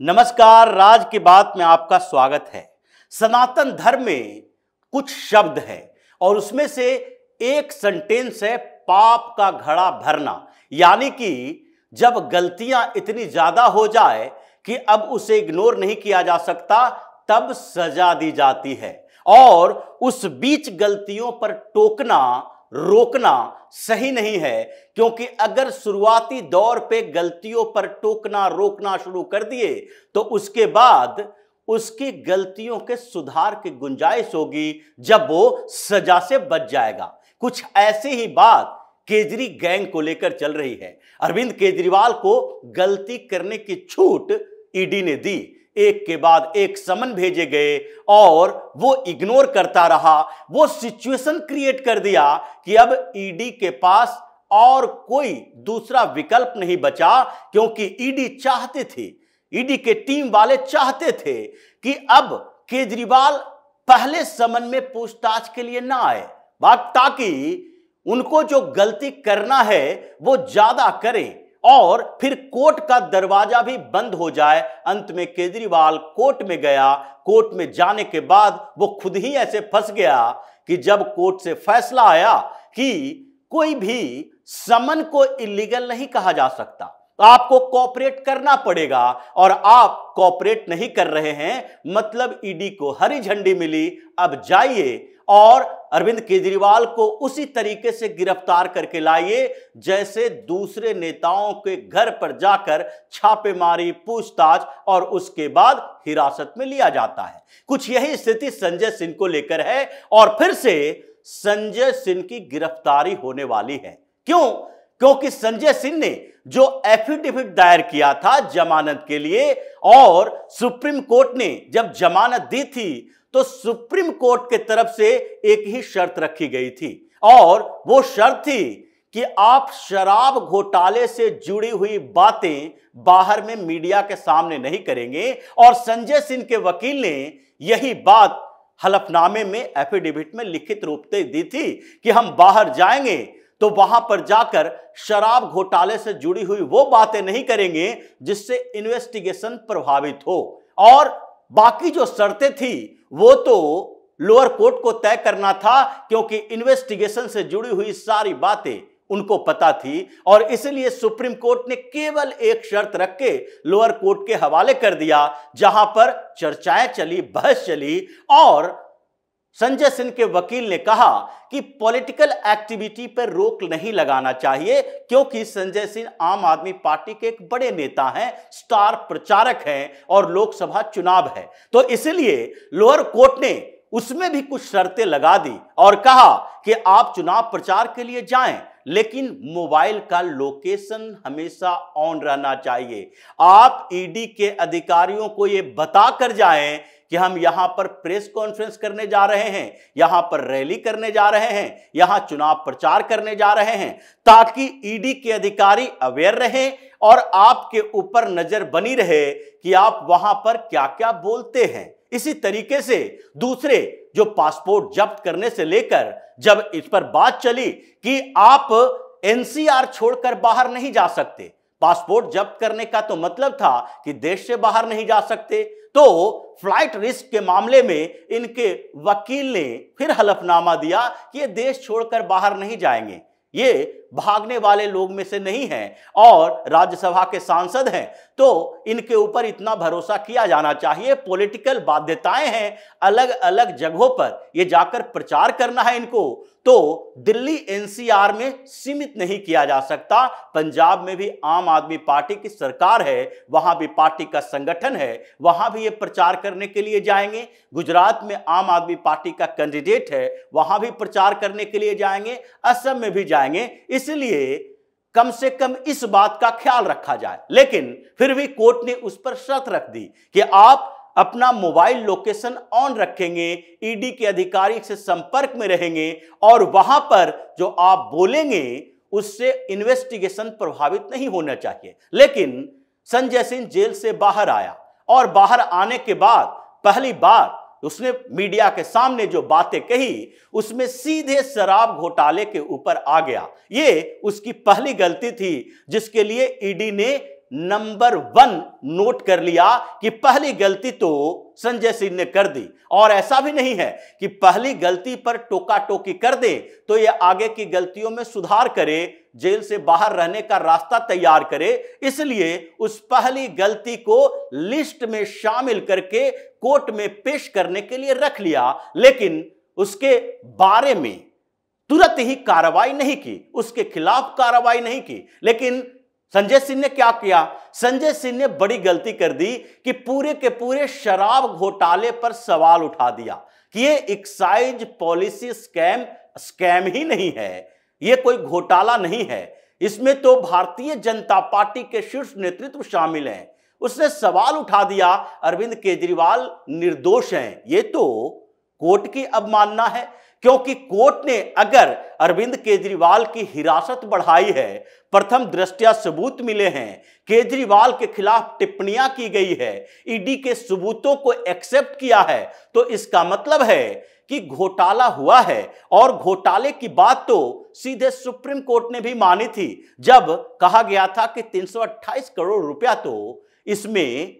नमस्कार, राज की बात में आपका स्वागत है। सनातन धर्म में कुछ शब्द है और उसमें से एक सेंटेंस है, पाप का घड़ा भरना। यानी कि जब गलतियाँ इतनी ज़्यादा हो जाए कि अब उसे इग्नोर नहीं किया जा सकता, तब सजा दी जाती है। और उस बीच गलतियों पर टोकना रोकना सही नहीं है, क्योंकि अगर शुरुआती दौर पे गलतियों पर टोकना रोकना शुरू कर दिए तो उसके बाद उसकी गलतियों के सुधार की गुंजाइश होगी, जब वो सजा से बच जाएगा। कुछ ऐसी ही बात केजरी गैंग को लेकर चल रही है। अरविंद केजरीवाल को गलती करने की छूट ईडी ने दी। एक के बाद एक समन भेजे गए और वो इग्नोर करता रहा। वो सिचुएशन क्रिएट कर दिया कि अब ईडी के पास और कोई दूसरा विकल्प नहीं बचा, क्योंकि ईडी चाहते थे। ईडी के टीम वाले चाहते थे कि अब केजरीवाल पहले समन में पूछताछ के लिए ना आए। बात ताकि उनको जो गलती करना है, वो ज़्यादा करें। और फिर कोर्ट का दरवाज़ा भी बंद हो जाए। अंत में केजरीवाल कोर्ट में गया। कोर्ट में जाने के बाद वो खुद ही ऐसे फंस गया कि जब कोर्ट से फैसला आया कि कोई भी समन को इलीगल नहीं कहा जा सकता। आपको कॉपरेट करना पड़ेगा और आप कॉपरेट नहीं कर रहे हैं मतलब ईडी को हरी झंडी मिली, अब जाइए और अरविंद केजरीवाल को उसी तरीके से गिरफ़्तार करके लाइए, जैसे दूसरे नेताओं के घर पर जाकर छापेमारी, पूछताछ और उसके बाद हिरासत में लिया जाता है। कुछ यही स्थिति संजय सिंह को लेकर है और फिर से संजय सिंह की गिरफ्तारी होने वाली है। क्यों? क्योंकि संजय सिंह ने जो एफिडेविट दायर किया था जमानत के लिए, और सुप्रीम कोर्ट ने जब जमानत दी थी तो सुप्रीम कोर्ट के तरफ़ से एक ही शर्त रखी गई थी। और वो शर्त थी कि आप शराब घोटाले से जुड़ी हुई बातें बाहर में मीडिया के सामने नहीं करेंगे, और संजय सिंह के वकील ने यही बात हलफनामे में एफिडेविट में लिखित रूप से दी थी कि हम बाहर जाएँगे तो वहाँ पर जाकर शराब घोटाले से जुड़ी हुई वो बातें नहीं करेंगे जिससे इन्वेस्टिगेशन प्रभावित हो। और बाकी जो शर्तें थी, वो तो लोअर कोर्ट को तय करना था, क्योंकि इन्वेस्टिगेशन से जुड़ी हुई सारी बातें उनको पता थी। और इसलिए सुप्रीम कोर्ट ने केवल एक शर्त रख के लोअर कोर्ट के हवाले कर दिया, जहाँ पर चर्चाएँ चली, बहस चली, और संजय सिंह के वकील ने कहा कि पॉलिटिकल एक्टिविटी पर रोक नहीं लगाना चाहिए, क्योंकि संजय सिंह आम आदमी पार्टी के एक बड़े नेता हैं, स्टार प्रचारक हैं और लोकसभा चुनाव है। तो इसलिए लोअर कोर्ट ने उसमें भी कुछ शर्तें लगा दी और कहा कि आप चुनाव प्रचार के लिए जाएँ लेकिन मोबाइल का लोकेशन हमेशा ऑन रहना चाहिए। आप ईडी के अधिकारियों को यह बता कर जाएँ कि हम यहाँ पर प्रेस कॉन्फ्रेंस करने जा रहे हैं, यहाँ पर रैली करने जा रहे हैं, यहाँ चुनाव प्रचार करने जा रहे हैं, ताकि ईडी के अधिकारी अवेयर रहें और आपके ऊपर नज़र बनी रहे कि आप वहाँ पर क्या क्या बोलते हैं। इसी तरीके से दूसरे जो पासपोर्ट जब्त करने से लेकर जब इस पर बात चली कि आप एनसीआर छोड़कर बाहर नहीं जा सकते। पासपोर्ट जब्त करने का तो मतलब था कि देश से बाहर नहीं जा सकते। तो फ़्लाइट रिस्क के मामले में इनके वकील ने फिर हलफनामा दिया कि ये देश छोड़कर बाहर नहीं जाएँगे। ये भागने वाले लोग में से नहीं हैं और राज्यसभा के सांसद हैं तो इनके ऊपर इतना भरोसा किया जाना चाहिए। पॉलिटिकल बाध्यताएँ हैं अलग अलग जगहों पर। ये जाकर प्रचार करना है इनको। तो दिल्ली एनसीआर में सीमित नहीं किया जा सकता। पंजाब में भी आम आदमी पार्टी की सरकार है, वहाँ भी पार्टी का संगठन है, वहाँ भी ये प्रचार करने के लिए जाएँगे। गुजरात में आम आदमी पार्टी का कैंडिडेट है, वहाँ भी प्रचार करने के लिए जाएँगे, असम में भी जाएँगे। इसलिए कम से कम इस बात का ख्याल रखा जाए। लेकिन फिर भी कोर्ट ने उस पर शर्त रख दी कि आप अपना मोबाइल लोकेशन ऑन रखेंगे, ईडी के अधिकारी से संपर्क में रहेंगे और वहाँ पर जो आप बोलेंगे, उससे इन्वेस्टिगेशन प्रभावित नहीं होना चाहिए। लेकिन संजय सिंह जेल से बाहर आया और बाहर आने के बाद पहली बार उसने मीडिया के सामने जो बातें कही, उसमें सीधे शराब घोटाले के ऊपर आ गया। ये उसकी पहली गलती थी, जिसके लिए ईडी ने नंबर वन नोट कर लिया कि पहली गलती तो संजय सिंह ने कर दी। और ऐसा भी नहीं है कि पहली गलती पर टोका टोकी कर दे तो ये आगे की गलतियों में सुधार करे, जेल से बाहर रहने का रास्ता तैयार करे। इसलिए उस पहली गलती को लिस्ट में शामिल करके कोर्ट में पेश करने के लिए रख लिया। लेकिन उसके बारे में तुरंत ही कार्रवाई नहीं की, उसके खिलाफ कार्रवाई नहीं की। लेकिन संजय सिंह ने क्या किया? संजय सिंह ने बड़ी गलती कर दी कि पूरे के पूरे शराब घोटाले पर सवाल उठा दिया कि ये एक्साइज पॉलिसी स्कैम स्कैम ही नहीं है। ये कोई घोटाला नहीं है। इसमें तो भारतीय जनता पार्टी के शीर्ष नेतृत्व शामिल हैं। उसने सवाल उठा दिया, अरविंद केजरीवाल निर्दोष हैं। ये तो कोर्ट की अब मानना है। क्योंकि कोर्ट ने अगर अरविंद केजरीवाल की हिरासत बढ़ाई है, प्रथम दृष्टिया सबूत मिले हैं, केजरीवाल के खिलाफ टिप्पणियाँ की गई है, ईडी के सबूतों को एक्सेप्ट किया है तो इसका मतलब है कि घोटाला हुआ है, और घोटाले की बात तो सीधे सुप्रीम कोर्ट ने भी मानी थी, जब कहा गया था कि 328 करोड़ रुपया तो इसमें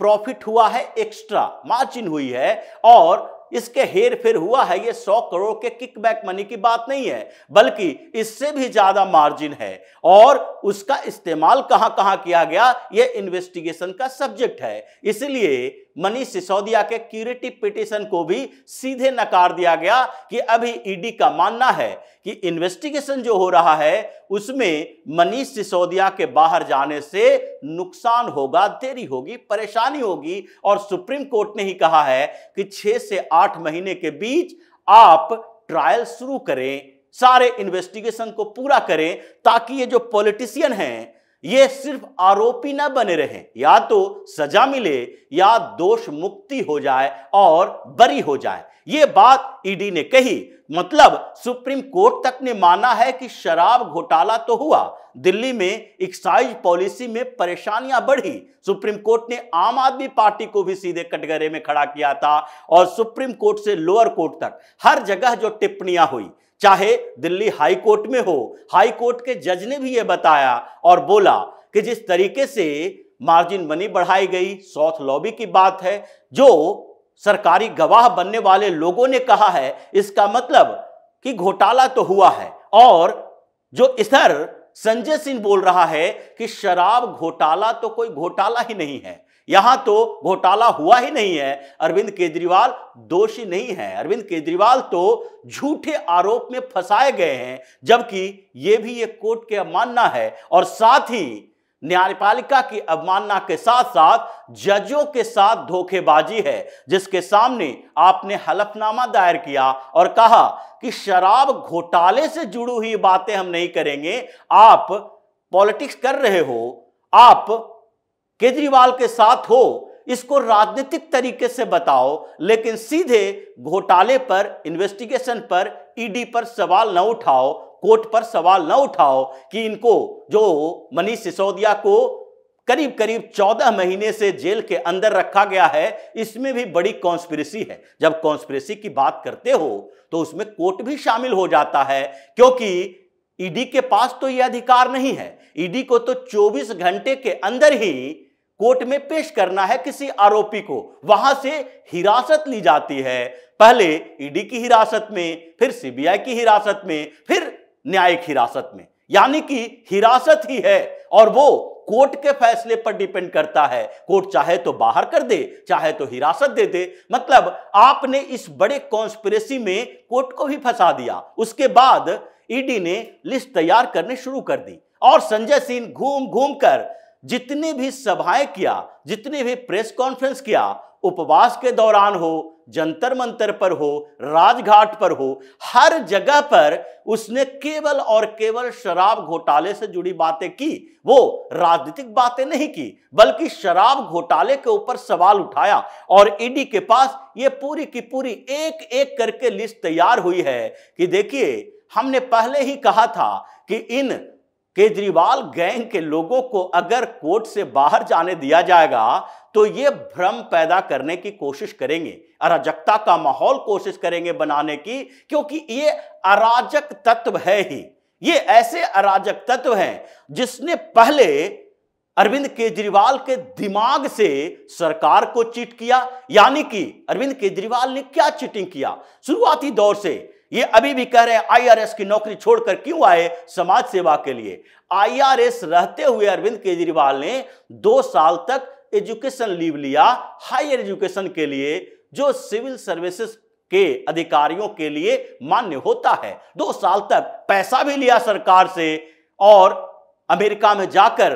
प्रॉफिट हुआ है, एक्स्ट्रा मार्जिन हुई है, और इसके हेर फेर हुआ है, ये सौ करोड़ के किकबैक मनी की बात नहीं है, बल्कि इससे भी ज़्यादा मार्जिन है। और उसका इस्तेमाल कहाँ कहाँ किया गया, ये इन्वेस्टिगेशन का सब्जेक्ट है। इसलिए मनीष सिसोदिया के क्यूरेटिव पिटिशन को भी सीधे नकार दिया गया कि अभी ईडी का मानना है कि इन्वेस्टिगेशन जो हो रहा है, उसमें मनीष सिसोदिया के बाहर जाने से नुकसान होगा, देरी होगी, परेशानी होगी। और सुप्रीम कोर्ट ने ही कहा है कि छह से आठ महीने के बीच आप ट्रायल शुरू करें, सारे इन्वेस्टिगेशन को पूरा करें, ताकि ये जो पॉलिटिशियन हैं ये सिर्फ़ आरोपी ना बने रहे। या तो सजा मिले, या दोष मुक्ति हो जाए और बरी हो जाए। ये बात ईडी ने कही। मतलब सुप्रीम कोर्ट तक ने माना है कि शराब घोटाला तो हुआ। दिल्ली में एक्साइज पॉलिसी में परेशानियाँ बढ़ी। सुप्रीम कोर्ट ने आम आदमी पार्टी को भी सीधे कटघरे में खड़ा किया था और सुप्रीम कोर्ट से लोअर कोर्ट तक। हर जगह जो टिप्पणियाँ हुई चाहे दिल्ली हाई कोर्ट में हो, हाई कोर्ट के जज ने भी यह बताया और बोला कि जिस तरीके से मार्जिन मनी बढ़ाई गई, सौथ लॉबी की बात है, जो सरकारी गवाह बनने वाले लोगों ने कहा है, इसका मतलब कि घोटाला तो हुआ है। और जो इधर संजय सिंह बोल रहा है कि शराब घोटाला तो कोई घोटाला ही नहीं है। यहाँ तो घोटाला हुआ ही नहीं है। अरविंद केजरीवाल दोषी नहीं है। अरविंद केजरीवाल तो झूठे आरोप में फंसाए गए हैं, जबकि यह भी एक कोर्ट के मानना है और साथ ही न्यायपालिका की अवमानना के साथ साथ जजों के साथ धोखेबाजी है, जिसके सामने आपने हलफनामा दायर किया और कहा कि शराब घोटाले से जुड़ी हुई बातें हम नहीं करेंगे। आप पॉलिटिक्स कर रहे हो, आप केजरीवाल के साथ हो, इसको राजनीतिक तरीके से बताओ, लेकिन सीधे घोटाले पर इन्वेस्टिगेशन पर ईडी पर सवाल न उठाओ, कोर्ट पर सवाल न उठाओ कि इनको, जो मनीष सिसोदिया को करीब करीब चौदह महीने से जेल के अंदर रखा गया है, इसमें भी बड़ी कॉन्स्पिरसी है। जब कॉन्स्पिरसी की बात करते हो तो उसमें कोर्ट भी शामिल हो जाता है, क्योंकि ईडी के पास तो यह अधिकार नहीं है। ईडी को तो 24 घंटे के अंदर ही कोर्ट में पेश करना है किसी आरोपी को। वहाँ से हिरासत ली जाती है। पहले ईडी की हिरासत में, फिर सीबीआई की हिरासत में, फिर न्यायिक हिरासत में। यानी कि हिरासत ही है और वो कोर्ट के फैसले पर डिपेंड करता है। कोर्ट चाहे तो बाहर कर दे, चाहे तो हिरासत दे दे। मतलब आपने इस बड़े कॉन्स्पिरेसी में कोर्ट को भी फंसा दिया। उसके बाद ईडी ने लिस्ट तैयार करने शुरू कर दी। और संजय सिंह घूम घूम कर जितने भी सभाएँ किया, जितने भी प्रेस कॉन्फ्रेंस किया, उपवास के दौरान हो, जंतर मंतर पर हो, राजघाट पर हो, हर जगह पर उसने केवल और केवल शराब घोटाले से जुड़ी बातें की। वो राजनीतिक बातें नहीं की, बल्कि शराब घोटाले के ऊपर सवाल उठाया और ईडी के पास ये पूरी की पूरी एक एक करके लिस्ट तैयार हुई है कि देखिए, हमने पहले ही कहा था कि इन केजरीवाल गैंग के लोगों को अगर कोर्ट से बाहर जाने दिया जाएगा तो ये भ्रम पैदा करने की कोशिश करेंगे, अराजकता का माहौल कोशिश करेंगे बनाने की, क्योंकि ये अराजक तत्व है ही। ये ऐसे अराजक तत्व हैं, जिसने पहले अरविंद केजरीवाल के दिमाग से सरकार को चीट किया, यानी कि अरविंद केजरीवाल ने क्या चीटिंग किया? शुरुआती दौर से ये अभी भी कह रहे हैं, आईआरएस की नौकरी छोड़कर क्यों आए समाज सेवा के लिए? आईआरएस रहते हुए अरविंद केजरीवाल ने दो साल तक एजुकेशन लीव लिया, हायर एजुकेशन के लिए, जो सिविल सर्विसेज़ के अधिकारियों के लिए मान्य होता है। दो साल तक पैसा भी लिया सरकार से और अमेरिका में जाकर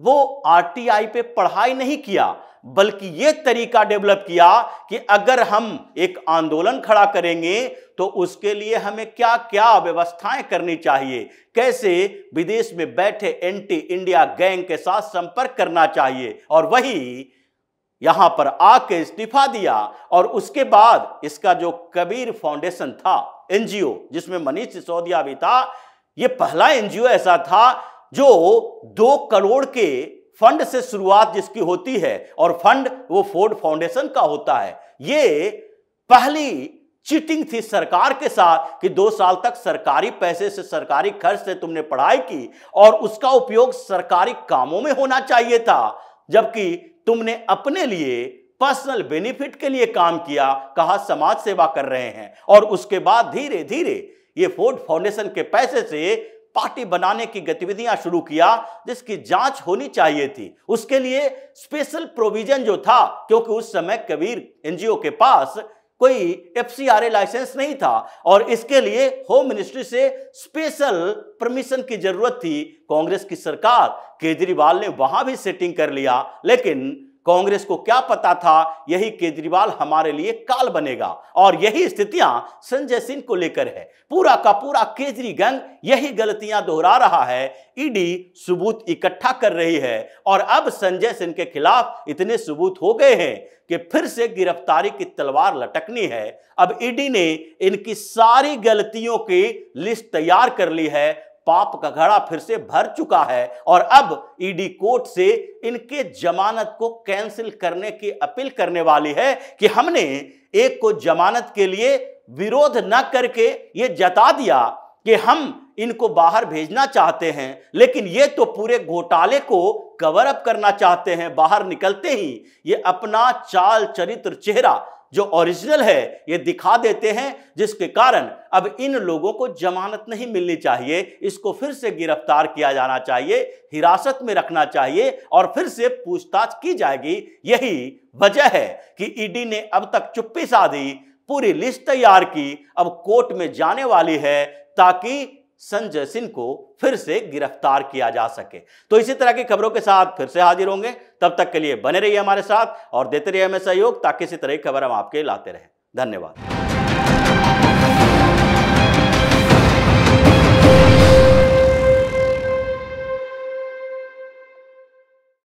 वो आरटीआई पे पढ़ाई नहीं किया, बल्कि ये तरीका डेवलप किया कि अगर हम एक आंदोलन खड़ा करेंगे तो उसके लिए हमें क्या क्या व्यवस्थाएँ करनी चाहिए? कैसे विदेश में बैठे एंटी इंडिया गैंग के साथ संपर्क करना चाहिए? और वही यहाँ पर आके इस्तीफा दिया, और उसके बाद इसका जो कबीर फाउंडेशन था, एनजीओ, जिसमें मनीष सिसोदिया भी था यह पहला एनजीओ ऐसा था जो दो करोड़ के फंड से शुरुआत जिसकी होती है और फंड वो फोर्ड फाउंडेशन का होता है, ये पहली चीटिंग थी सरकार के साथ कि दो साल तक सरकारी पैसे से, सरकारी खर्च से तुमने पढ़ाई की और उसका उपयोग सरकारी कामों में होना चाहिए था, जबकि तुमने अपने लिए पर्सनल बेनिफिट के लिए काम किया, कहा समाज सेवा कर रहे हैं और उसके बाद धीरे धीरे ये फोर्ड फाउंडेशन के पैसे से पार्टी बनाने की गतिविधियाँ शुरू किया, जिसकी जाँच होनी चाहिए थी। उसके लिए स्पेशल प्रोविज़न जो था, क्योंकि उस समय कबीर एनजीओ के पास कोई एफसीआरए लाइसेंस नहीं था, और इसके लिए होम मिनिस्ट्री से स्पेशल परमिशन की ज़रूरत थी। कांग्रेस की सरकार, केजरीवाल ने वहाँ भी सेटिंग कर लिया, लेकिन कांग्रेस को क्या पता था, यही केजरीवाल हमारे लिए काल बनेगा। और यही स्थितियाँ संजय सिंह को लेकर है। पूरा का पूरा केजरी गंग यही गलतियाँ दोहरा रहा है। ईडी सबूत इकट्ठा कर रही है। और अब संजय सिंह के खिलाफ इतने सबूत हो गए हैं कि फिर से गिरफ्तारी की तलवार लटकनी है। अब ईडी ने इनकी सारी गलतियों की लिस्ट तैयार कर ली है। पाप का घड़ा फिर से भर चुका है और अब ईडी कोर्ट से इनके जमानत को कैंसिल करने की अपील करने वाली है कि हमने एक को जमानत के लिए विरोध न करके ये जता दिया कि हम इनको बाहर भेजना चाहते हैं, लेकिन ये तो पूरे घोटाले को कवर अप करना चाहते हैं, बाहर निकलते ही ये अपना चाल चरित्र चेहरा जो ओरिजिनल है, ये दिखा देते हैं, जिसके कारण अब इन लोगों को जमानत नहीं मिलनी चाहिए। इसको फिर से गिरफ़्तार किया जाना चाहिए, हिरासत में रखना चाहिए और फिर से पूछताछ की जाएगी। यही वजह है कि ईडी ने अब तक चुप्पी साधी, पूरी लिस्ट तैयार की, अब कोर्ट में जाने वाली है, ताकि संजय सिंह को फिर से गिरफ़्तार किया जा सके। तो इसी तरह की खबरों के साथ फिर से हाजिर होंगे। तब तक के लिए बने रहिए हमारे साथ और देते रहिए हमें सहयोग ताकि इसी तरह की खबर हम आपके लाते रहें। धन्यवाद।